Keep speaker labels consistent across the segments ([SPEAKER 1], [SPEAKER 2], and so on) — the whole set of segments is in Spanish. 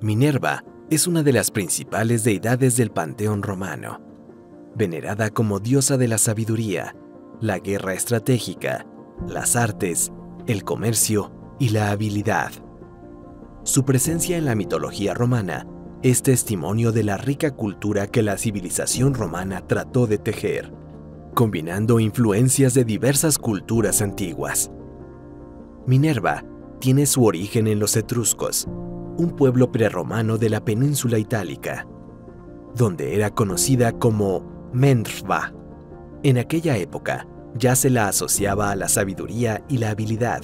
[SPEAKER 1] Minerva es una de las principales deidades del panteón romano, venerada como diosa de la sabiduría, la guerra estratégica, las artes, el comercio y la habilidad. Su presencia en la mitología romana es testimonio de la rica cultura que la civilización romana trató de tejer, combinando influencias de diversas culturas antiguas. Minerva tiene su origen en los etruscos, un pueblo prerromano de la península itálica, donde era conocida como Menrva. En aquella época ya se la asociaba a la sabiduría y la habilidad.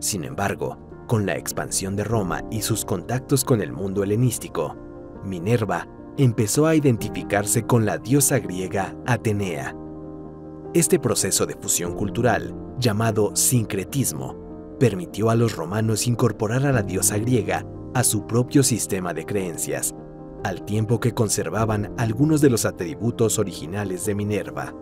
[SPEAKER 1] Sin embargo, con la expansión de Roma y sus contactos con el mundo helenístico, Minerva empezó a identificarse con la diosa griega Atenea. Este proceso de fusión cultural, llamado sincretismo, permitió a los romanos incorporar a la diosa griega a su propio sistema de creencias, al tiempo que conservaban algunos de los atributos originales de Minerva.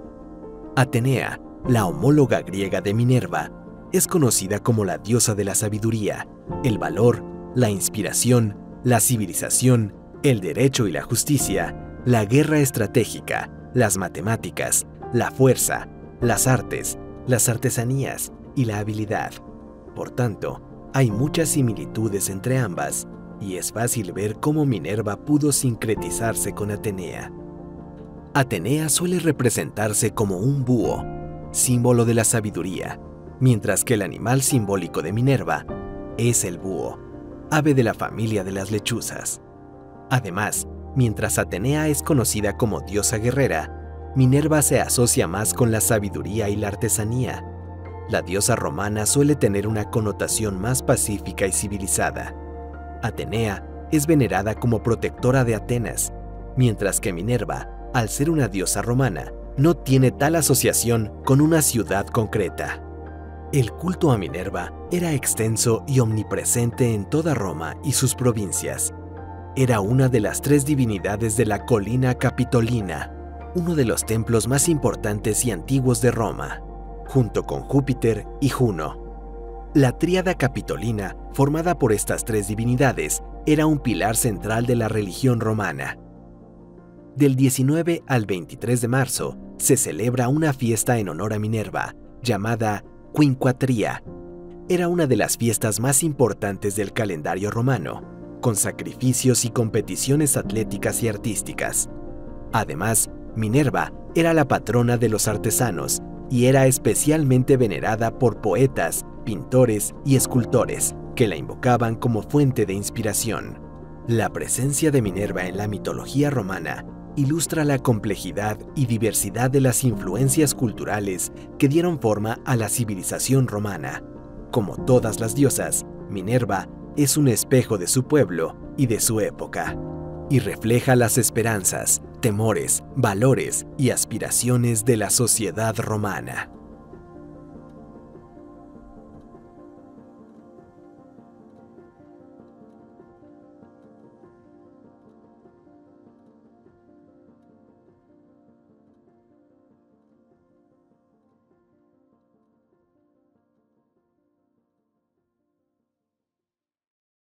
[SPEAKER 1] Atenea, la homóloga griega de Minerva, es conocida como la diosa de la sabiduría, el valor, la inspiración, la civilización, el derecho y la justicia, la guerra estratégica, las matemáticas, la fuerza, las artes, las artesanías y la habilidad. Por tanto, hay muchas similitudes entre ambas y es fácil ver cómo Minerva pudo sincretizarse con Atenea. Atenea suele representarse como un búho, símbolo de la sabiduría, mientras que el animal simbólico de Minerva es el búho, ave de la familia de las lechuzas. Además, mientras Atenea es conocida como diosa guerrera, Minerva se asocia más con la sabiduría y la artesanía. La diosa romana suele tener una connotación más pacífica y civilizada. Atenea es venerada como protectora de Atenas, mientras que Minerva, al ser una diosa romana, no tiene tal asociación con una ciudad concreta. El culto a Minerva era extenso y omnipresente en toda Roma y sus provincias. Era una de las tres divinidades de la colina capitolina, uno de los templos más importantes y antiguos de Roma, junto con Júpiter y Juno. La tríada capitolina, formada por estas tres divinidades, era un pilar central de la religión romana. Del 19 al 23 de marzo se celebra una fiesta en honor a Minerva, llamada Quinquatria. Era una de las fiestas más importantes del calendario romano, con sacrificios y competiciones atléticas y artísticas. Además, Minerva era la patrona de los artesanos y era especialmente venerada por poetas, pintores y escultores, que la invocaban como fuente de inspiración. La presencia de Minerva en la mitología romana ilustra la complejidad y diversidad de las influencias culturales que dieron forma a la civilización romana. Como todas las diosas, Minerva es un espejo de su pueblo y de su época, y refleja las esperanzas, temores, valores y aspiraciones de la sociedad romana.